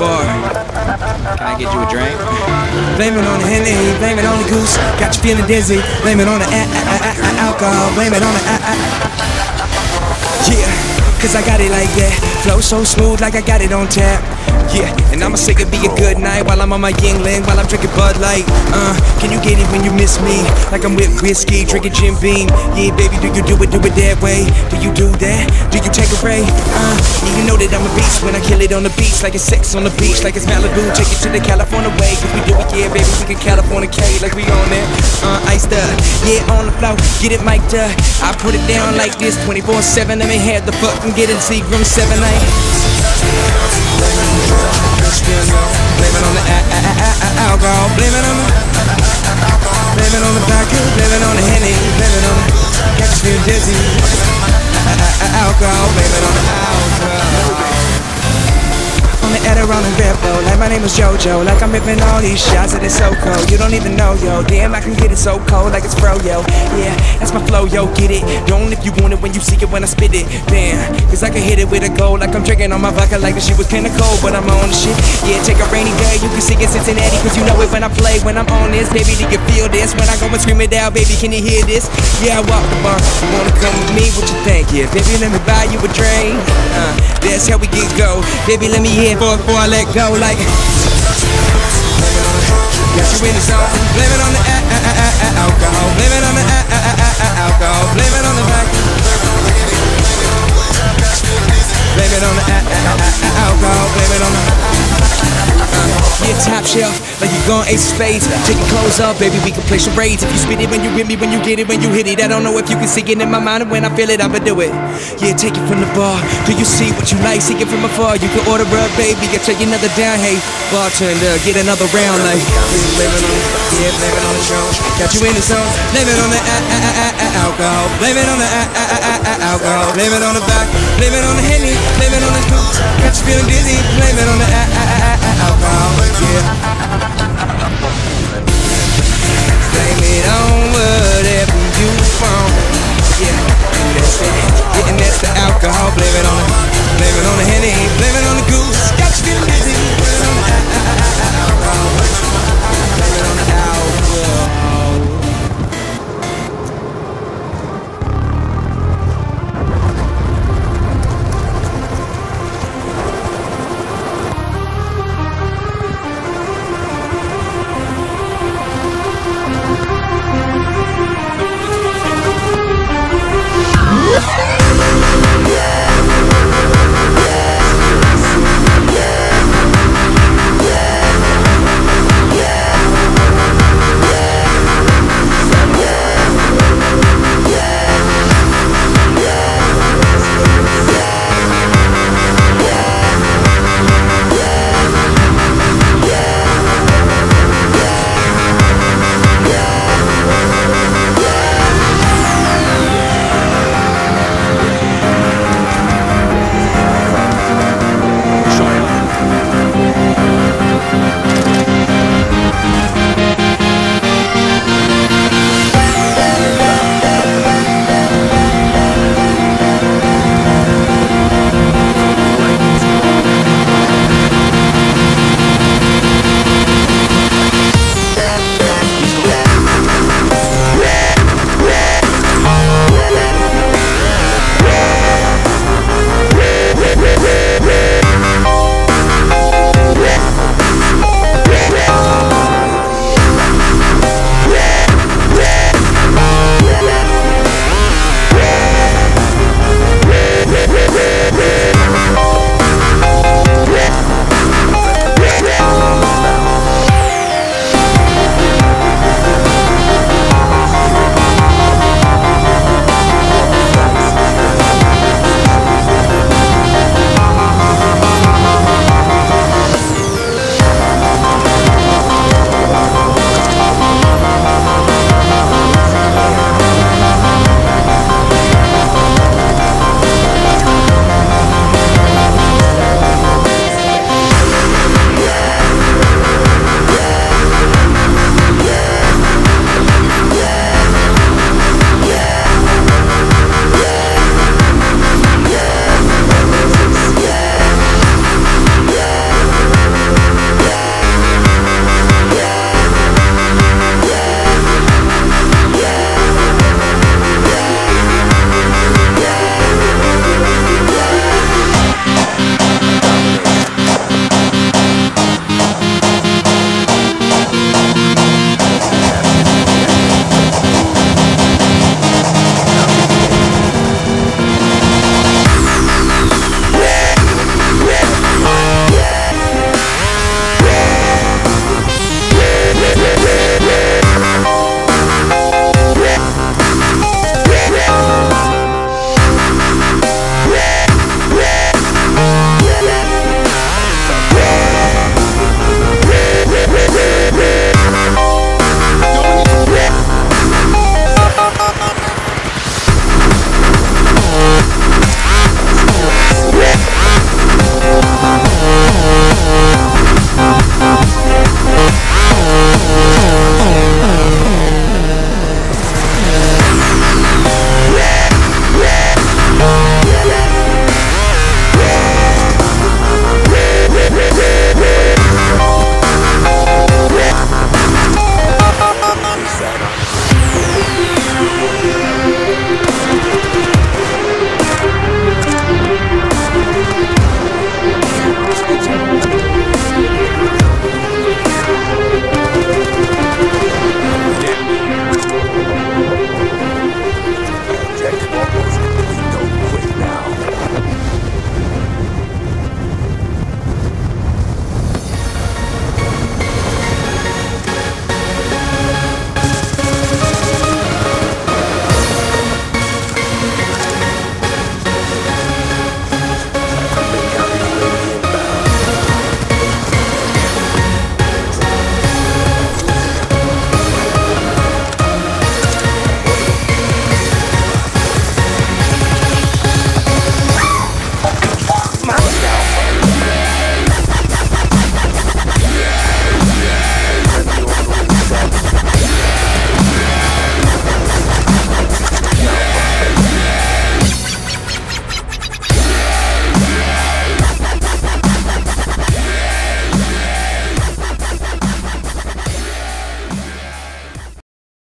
Can I get you a drink? Blame it on the Henny, blame it on the goose. Got you feeling dizzy. Blame it on the alcohol. Blame it on the yeah. Cause I got it like that. Flow so smooth like I got it on tap. Yeah, and I'ma say it be a good night while I'm on my Yuengling, while I'm drinking Bud Light. Uh, can you get it when you miss me? Like I'm with whiskey, drinking Jim Beam. Yeah, baby, do you do it, do it that way? Do you do that? Do you take a ray? Uh, yeah, you know that I'm a beast when I kill it on the beach, like it's sex on the beach, like it's Malibu. Take it to the California way, cause we do it, yeah, baby, we can California K, like we on there. Uh, iced up, yeah, on the floor, get it mic'd up. I put it down like this 24 7. Let me have the fucking get it, Seagram 7 8. A- Alcohol. It on the alcohol. The Adderall and Rebel, like my name is JoJo, like I'm ripping all these shots and it's so cold. You don't even know, yo. Damn, I can get it so cold, like it's fro, yo. Yeah, that's my flow, yo. Get it? Don't if you want it when you see it when I spit it. Damn, cause I can hit it with a gold, like I'm drinking on my vodka, like the shit was kinda cold, but I'm on the shit. Yeah, take a rainy day, you can see it Cincinnati, cause you know it when I play. When I'm on this, baby, do you feel this? When I go and scream it out, baby, can you hear this? Yeah, I walk the bar. You wanna come with me? What you think? Yeah, baby, let me buy you a drink. Uh, that's how we get go. Baby, let me hear before, before I let go. Like, got you in the zone. Blame it on the a- a- a- a- alcohol. Blame it on the a- a- a- a- alcohol. Blame it on the back. Blame it on the a- a- a- a- alcohol. Blame it on the. Yeah, top shelf, like you gone ace of spades. Take your clothes off, baby, we can play charades. If you spit it when you with me, when you get it, when you hit it. I don't know if you can see it in my mind, and when I feel it, I'ma do it. Yeah, take it from the bar. Do you see what you like? See it from afar. You can order up, baby. Get take another down. Hey, bartender, get another round. Like, it on, yeah, it on the Jones. Got you in the zone. Blame it on the a- a- a- a- a- alcohol. Blame it on the a- a- a- a- a- alcohol. Blame it on the back. Blame it on the henny. Blame